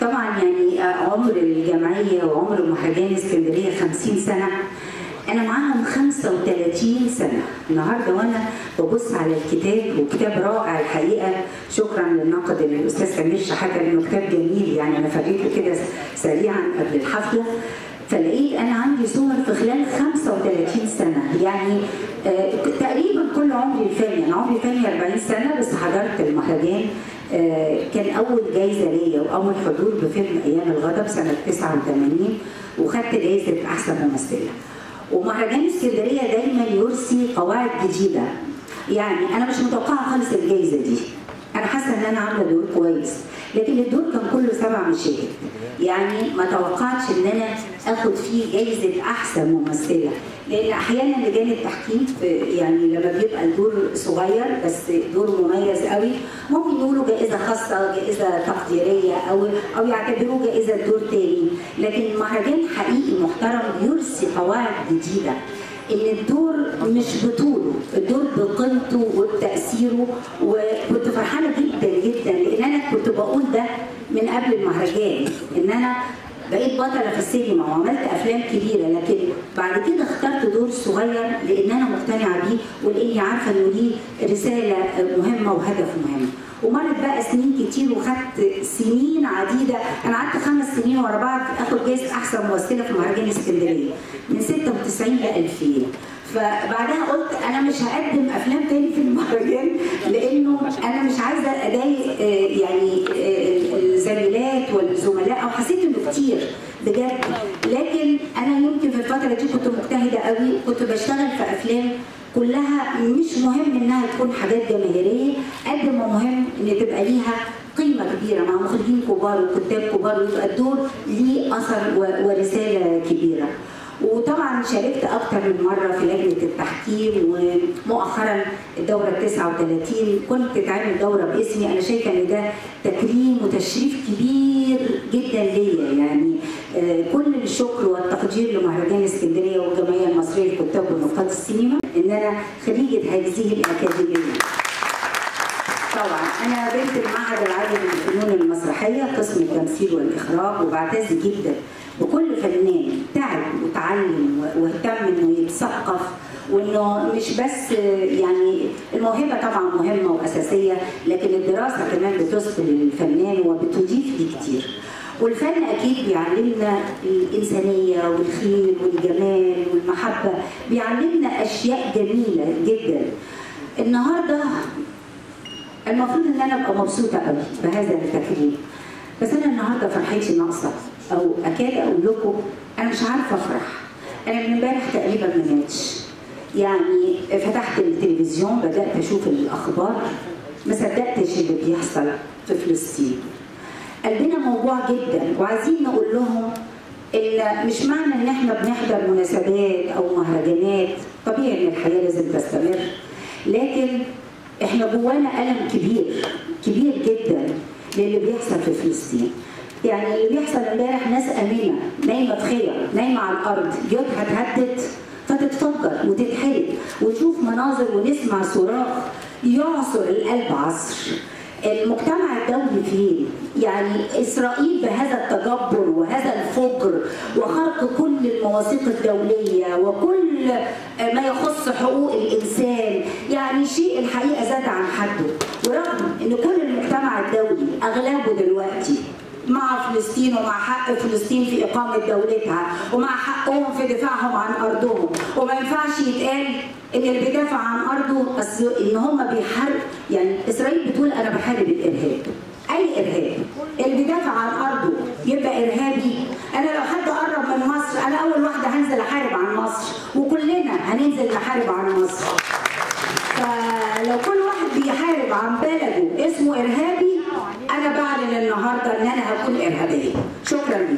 طبعا يعني عمر الجمعية وعمر مهرجان اسكندرية 50 سنة. أنا معاهم 35 سنة. النهارده وأنا ببص على الكتاب وكتاب رائع الحقيقة. شكرا للناقد الأستاذ سمير شحاتة لأنه كتاب جميل يعني أنا فريته كده سريعا قبل الحفلة. فلقيت أنا عندي صور في خلال 35 سنة. يعني آه تقريبا كل عمري الفني. أنا عمري الفني 40 سنة بس حضرت المهرجان. آه كان أول جايزة ليا وأول حضور بفيلم أيام الغضب سنة 89 وخدت جايزة أحسن ممثلة. ومهرجان اسكندرية دايما يرسي قواعد جديدة. يعني أنا مش متوقعة خالص الجايزة دي. أنا حاسة إن أنا عاملة دور كويس. لكن الدور كان كله سبع مشاهد. يعني ما توقعتش إن أنا آخد فيه جايزة أحسن ممثلة. لأن أحيانا لجان التحكيم يعني لما بيبقى الدور صغير بس دور مميز قوي ممكن يقولوا جائزة خاصة جائزة تقديرية أو أو يعتبروه جائزة دور تاني. لكن المهرجان حقيقي محترم يرسي قواعد جديدة. إن الدور مش بطوله الدور بقيمته وبتأثيره وكنت فرحانة جدا جدا لأن أنا كنت بقول ده من قبل المهرجان إن أنا بقيت بطلة في السينما وعملت أفلام كبيرة لكن بعد كده اخترت دور صغير لأن أنا مقتنعة بيه ولأني عارفة إنه ليه رسالة مهمة وهدف مهم. ومرت بقى سنين كتير وخدت سنين عديدة. أنا قعدت خمس سنين ورا بعض آخد جائزه أحسن ممثلة في مهرجان اسكندرية من 96 ل 2000 فبعدها قلت أنا مش هقدم أفلام تاني في المهرجان لأنه أنا مش عايزة اضايق يعني الزميلات والزملاء أو حسيت إنه كتير بجد لكن أنا يمكن في الفترة دي كنت مجتهدة قوي كنت بشتغل في أفلام كلها مش مهم إنها تكون حاجات جماهيرية قد ما مهم إن تبقى ليها قيمة كبيرة مع مخرجين كبار وكتاب كبار ويبقى الدور ليه أثر ورسالة كبيرة. وطبعا شاركت أكتر من مرة في لجنة التحكيم ومؤخرا الدورة ال 39 كنت تعمل دورة باسمي. أنا شايفة إن ده تكريم وتشريف كبير جدا ليا. يعني كل الشكر والتقدير لمهرجان اسكندرية والجمعية المصرية للكتاب ونقاد السينما إن أنا خريجه هذه الأكاديمية. طبعا أنا بنت المعهد العالي للفنون المسرحية قسم التمثيل والإخراج وبعتز جدا بكل فنان تعب وتعلم واهتم إنه يتثقف وإنه مش بس يعني الموهبة طبعا مهمة وأساسية لكن الدراسة كمان بتثقل الفنان وبتضيف ليه كتير. والفن أكيد بيعلمنا الإنسانية والخير والجمال والمحبة بيعلمنا أشياء جميلة جدا. النهارده المفروض إن أنا أبقى مبسوطة قوي بهذا التكريم. بس أنا النهارده فرحتي ناقصة أو أكاد أقول لكم أنا مش عارفة أفرح أنا من امبارح تقريبا ما نمتش يعني فتحت التلفزيون بدأت أشوف الأخبار. ما صدقتش اللي بيحصل في فلسطين. قلبنا موجوع جدا وعايزين نقول لهم إن مش معنى إن إحنا بنحضر مناسبات أو مهرجانات. طبيعي إن الحياة لازم تستمر. لكن إحنا جوانا ألم كبير كبير جدا للي بيحصل في فلسطين. يعني اللي بيحصل امبارح ناس آمنة نايمة في خير نايمة على الأرض بيوتها اتهدت. فتتفجر وتتحرق ونشوف مناظر ونسمع صراخ يعصر القلب عصر. المجتمع الدولي فين؟ يعني إسرائيل بهذا التجبر وهذا الفجر وخرق كل المواثيق الدولية وكل ما يخص حقوق الإنسان، يعني شيء الحقيقة زاد عن حده، ورغم ان كل المجتمع الدولي أغلبه دلوقتي مع فلسطين ومع حق فلسطين في إقامة دولتها ومع حقهم في دفاعهم عن أرضهم. وما ينفعش يتقال إن اللي بيدافع عن أرضه إن هم بيحارب. يعني إسرائيل بتقول أنا بحارب الإرهاب. أي إرهاب؟ اللي بيدافع عن أرضه يبقى إرهابي. أنا لو حد قرب من مصر أنا أول واحدة هنزل أحارب عن مصر. وكلنا هننزل نحارب عن مصر. فلو كل واحد بيحارب عن بلده اسمه إرهابي أنا بعلن النهارده إن أنا هكون إرهابية. شكرا. لكم